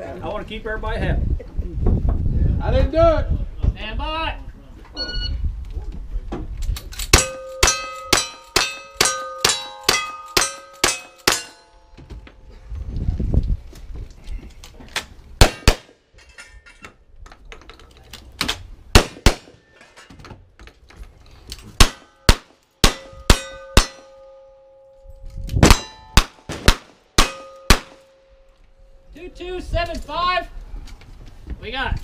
I want to keep everybody happy. I didn't do it. Stand by. Two two seven five. We got